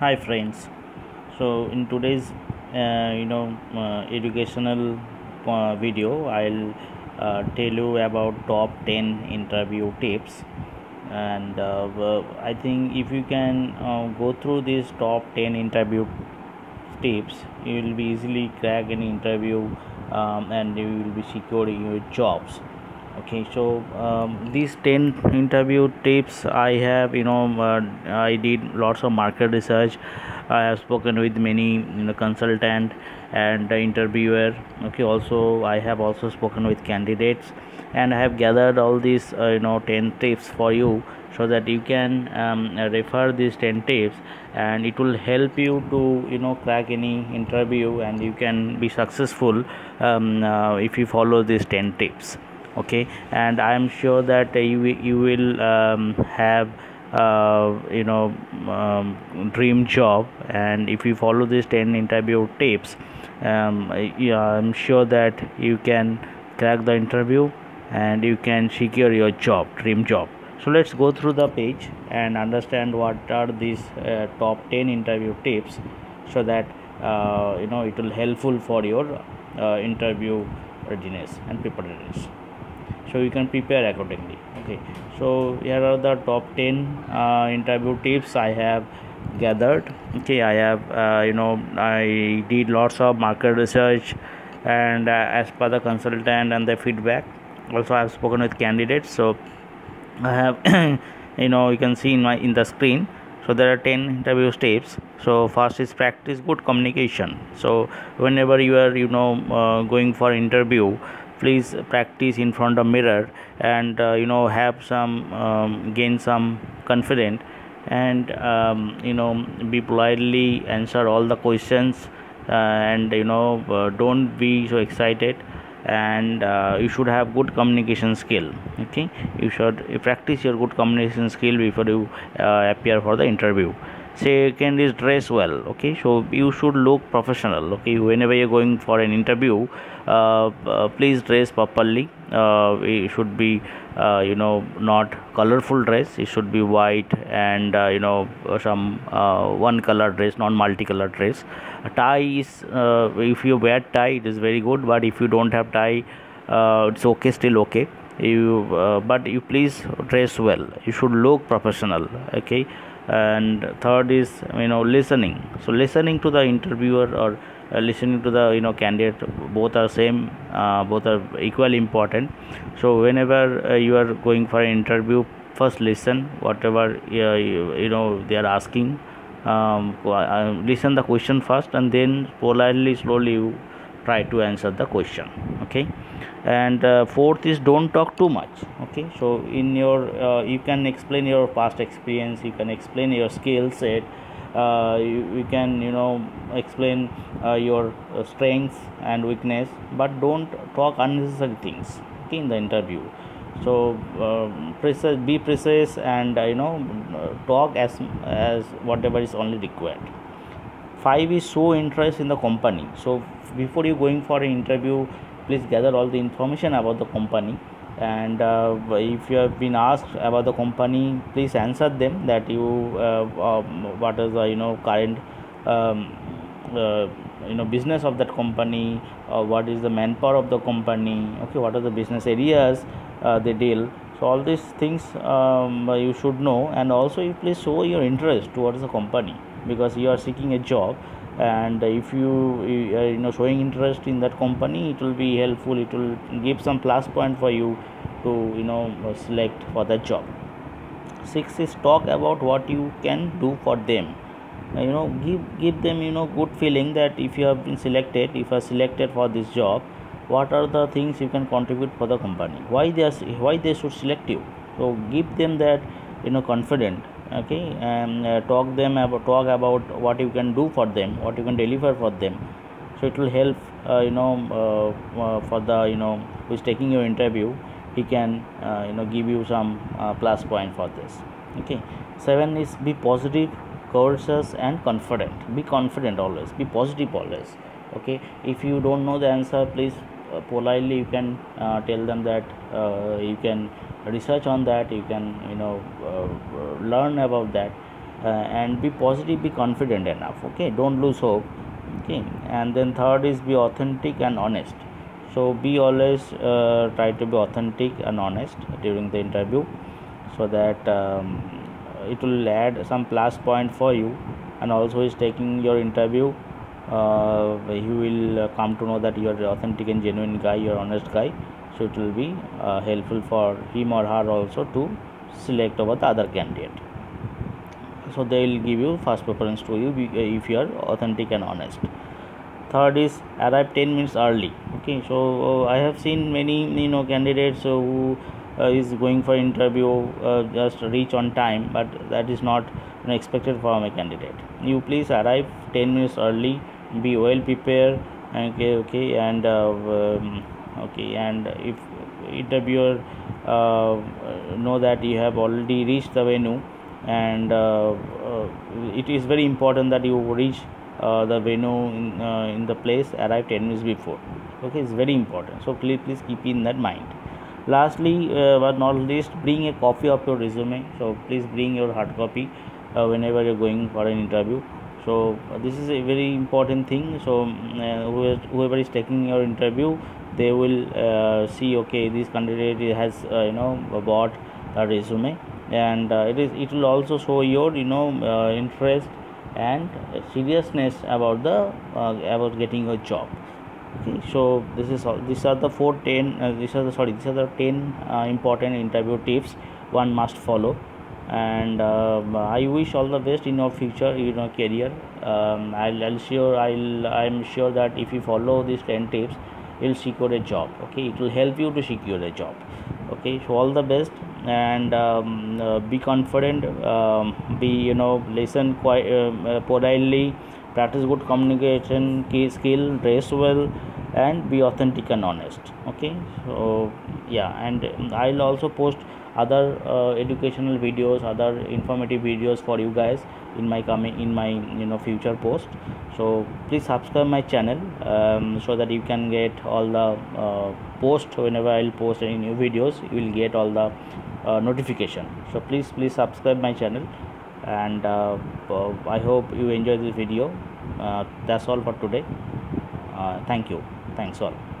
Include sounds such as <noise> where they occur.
hi friends. So in today's uh, you know uh, educational uh, video i'll uh, tell you about top 10 interview tips. And uh, i think if you can uh, go through these top 10 interview tips you will be easily crack an interview um, and you will be securing your jobs okay so um, these 10 interview tips i have you know uh, i did lots of market research. I have spoken with many you know consultant and interviewer. Okay also i have also spoken with candidates. And i have gathered all these uh, you know 10 tips for you so that you can um, refer these 10 tips and it will help you to you know crack any interview and you can be successful um, uh, if you follow these 10 tips okay? And i am sure that you, you will um, have uh, you know um, dream job. And if you follow these 10 interview tips um, yeah, i'm sure that you can crack the interview and you can secure your job dream job. So let's go through the page and understand what are these uh, top 10 interview tips so that uh, you know it will helpful for your uh, interview readiness and preparedness so you can prepare accordingly. Okay. So here are the top 10 uh, interview tips i have gathered. Okay. I have uh, you know i did lots of market research and uh, as per the consultant and the feedback. Also i have spoken with candidates. So i have <coughs> you know you can see in my in the screen. So there are 10 interview steps. So first is practice good communication. So whenever you are you know uh, going for interview please practice in front of mirror and uh, you know have some um, gain some confidence and um, you know be politely answer all the questions uh, and you know uh, don't be so excited and uh, you should have good communication skill okay? You should practice your good communication skill before you uh, appear for the interview second is dress well okay? So you should look professional okay? Whenever you're going for an interview uh, uh, please dress properly. Uh, it should be uh, you know not colorful dress. It should be white and uh, you know some uh, one color dress non multicolor dress. A tie is if you wear tie it is very good but if you don't have tie it's okay still okay. You but you please dress well. You should look professional okay and third is you know listening. So listening to the interviewer or uh, listening to the you know candidate both are same uh, both are equally important. So whenever uh, you are going for an interview first listen whatever you, you know they are asking. Um, uh, listen the question first and then politely slowly you try to answer the question okay? And uh, fourth is don't talk too much okay? So in your uh, you can explain your past experience you can explain your skill set uh, you, you, can you know explain uh, your uh, strengths and weakness but don't talk unnecessary things okay in the interview. So um, precise be precise and you know talk as as whatever is only required five is show interest in the company. So before you going for an interview please gather all the information about the company. And uh, if you have been asked about the company please answer them that you uh, um, what is the you know current um, uh, you know business of that company uh, what is the manpower of the company okay what are the business areas uh, they deal. So all these things um, you should know. And also you please show your interest towards the company because you are seeking a job and if you uh, you know showing interest in that company it will be helpful. It will give some plus point for you to you know select for that job. Six is talk about what you can do for them. You know give give them you know good feeling that if you have been selected if you are selected for this job what are the things you can contribute for the company? Why they are why they should select you? So give them that you know confident okay and uh, talk them about talk about what you can do for them what you can deliver for them. So it will help uh, you know uh, uh for the you know who's taking your interview he can uh, you know give you some uh, plus point for this. Okay seven is be positive courteous and confident. Be confident always. Be positive always. Okay if you don't know the answer please politely you can tell them that you can research on that you can you know uh, learn about that uh, and be positive be confident enough okay? Don't lose hope okay? And then third is be authentic and honest. So be always uh, try to be authentic and honest during the interview so that um, it will add some plus point for you. And also is taking your interview uh, he will uh, come to know that you are authentic and genuine guy you're honest guy. So it will be uh, helpful for him or her also to select over the other candidate. So they will give you first preference to you if you are authentic and honest. Third is arrive 10 minutes early. Okay so uh, i have seen many you know candidates who uh, is going for interview uh, just reach on time but that is not you know, expected from a candidate. You please arrive 10 minutes early be well prepared okay okay and uh, um, okay and if interviewer uh, know that you have already reached the venue and uh, uh, it is very important that you reach uh, the venue in, uh, in the place arrive 10 minutes before. Okay it's very important. So please please keep in that mind. Lastly but not least bring a copy of your resume. So please bring your hard copy whenever you're going for an interview so uh, this is a very important thing. So uh, whoever is taking your interview they will uh, see okay this candidate has uh, you know bought a resume. And it is it will also show your you know interest and seriousness about the about getting a job. Okay so this is all these are the four 10 uh, these are the sorry these are the 10 uh, important interview tips one must follow and uh, i wish all the best in your future in your career. Um, I'll, I'll sure i'll i'm sure that if you follow these 10 tips you'll secure a job okay? It will help you to secure a job okay? So all the best and um, uh, be confident um, be you know listen quite um, uh, politely practice good communication key skill dress well and be authentic and honest okay? So yeah and i'll also post other uh, educational videos other informative videos for you guys in my coming in my you know future post. So please subscribe my channel um, so that you can get all the uh, post. Whenever i'll post any new videos you will get all the uh, notification. So please please subscribe my channel. And uh, uh, i hope you enjoy this video. Uh, that's all for today. Thank you. Thanks all